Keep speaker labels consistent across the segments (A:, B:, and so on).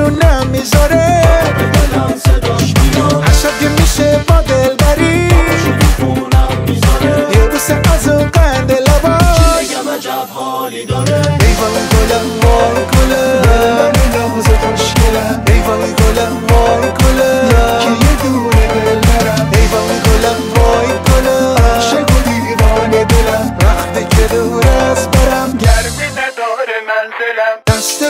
A: دلم می‌ذاره.
B: دلم صداش میاد
A: هر شب که میشه با دل بری
B: خونم می‌ذاره
A: یه بوسه از اون قند لباش
B: بگم عجب حالی داره
A: ایوان گلم وای گلم ایوان که یه ایوان وای دلم. دور دست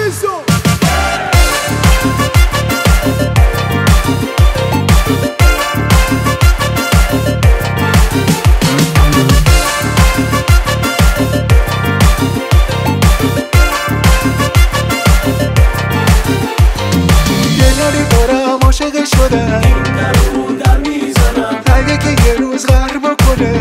A: عاشق شدم
B: این در
A: می‌زنم اگه که یه روز غرب کنه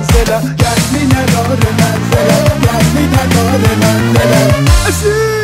A: منزلم. گرمی نداره منزلم. گرمی نداره منزلم.